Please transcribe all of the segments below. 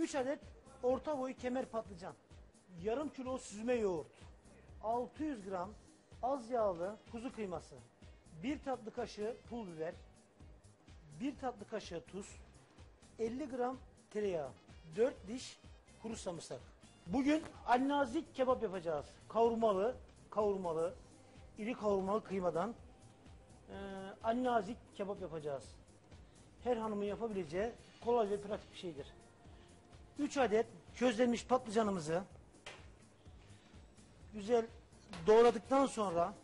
3 adet orta boy kemer patlıcan. Yarım kilo süzme yoğurt. 600 gram az yağlı kuzu kıyması. 1 tatlı kaşığı pul biber. 1 tatlı kaşığı tuz. 50 gram tereyağı. 4 diş kuru samırsak. Bugün alnazik kebap yapacağız. Kavurmalı, kavurmalı, iri kavurmalı kıymadan e, alnazik kebap yapacağız. Her hanımın yapabileceği kolay ve pratik bir şeydir. 3 adet közlenmiş patlıcanımızı güzel doğradıktan sonra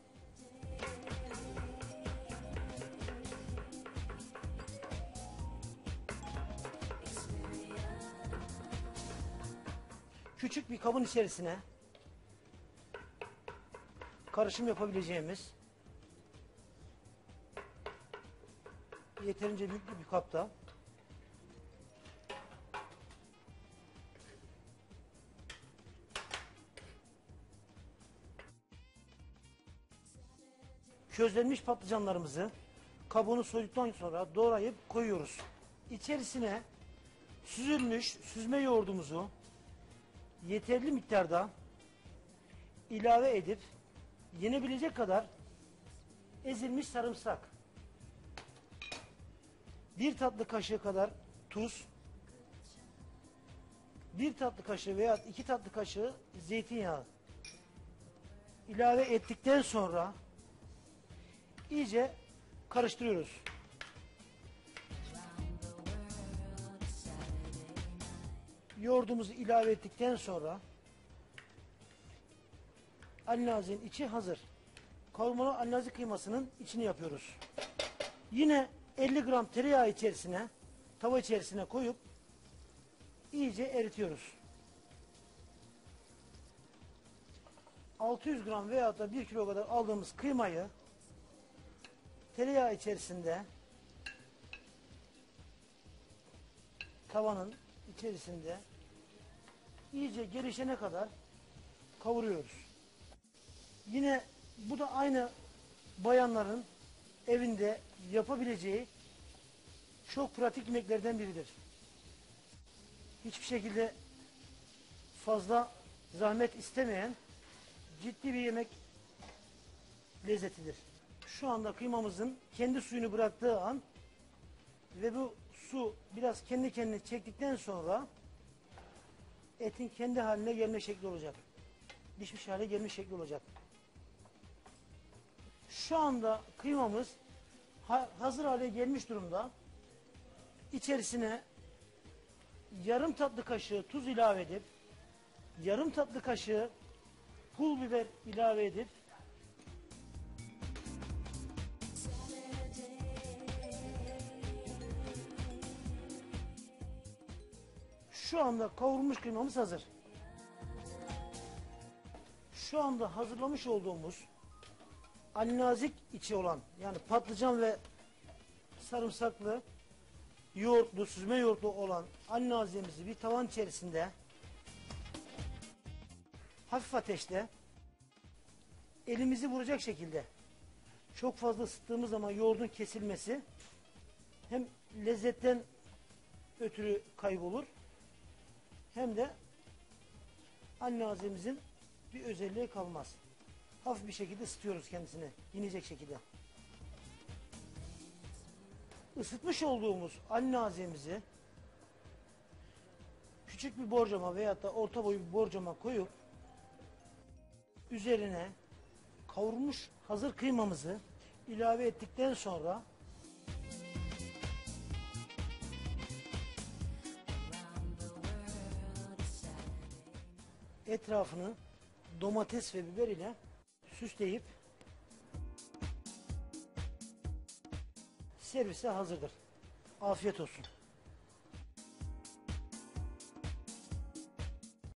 küçük bir kabın içerisine karışım yapabileceğimiz yeterince büyük bir kapta közlenmiş patlıcanlarımızı kabuğunu soyduktan sonra doğrayıp koyuyoruz. İçerisine süzülmüş süzme yoğurdumuzu yeterli miktarda ilave edip yenebilecek kadar ezilmiş sarımsak, bir tatlı kaşığı kadar tuz, bir tatlı kaşığı veya iki tatlı kaşığı zeytinyağı ilave ettikten sonra iyice karıştırıyoruz. Yoğurdumuzu ilave ettikten sonra alnazin içi hazır. Kavurmalı alnazi kıymasının içini yapıyoruz. Yine 50 gram tereyağı içerisine tava içerisine koyup iyice eritiyoruz. 600 gram veya da 1 kilo kadar aldığımız kıymayı tereyağı içerisinde tavanın içerisinde iyice gelişene kadar kavuruyoruz. Yine bu da aynı bayanların evinde yapabileceği çok pratik yemeklerden biridir. Hiçbir şekilde fazla zahmet istemeyen ciddi bir yemek lezzetidir. Şu anda kıymamızın kendi suyunu bıraktığı an ve bu su biraz kendi kendine çektikten sonra etin kendi haline gelme şekli olacak. Pişmiş hale gelme şekli olacak. Şu anda kıymamız ha- hazır hale gelmiş durumda. İçerisine yarım tatlı kaşığı tuz ilave edip yarım tatlı kaşığı pul biber ilave edip Şu anda kavrulmuş kıymamız hazır. Şu anda hazırlamış olduğumuz alnazik içi olan yani patlıcan ve sarımsaklı yoğurtlu, süzme yoğurtlu olan alnazemizi bir tavan içerisinde hafif ateşte elimizi vuracak şekilde çok fazla ısıttığımız zaman yoğurdun kesilmesi hem lezzetten ötürü kaybolur hem de annazemizin bir özelliği kalmaz. Hafif bir şekilde ısıtıyoruz kendisini inecek şekilde. Isıtmış olduğumuz annazemizi küçük bir borcama veyahut da orta boy bir borcama koyup üzerine kavrulmuş hazır kıymamızı ilave ettikten sonra etrafını domates ve biber ile süsleyip servise hazırdır. Afiyet olsun.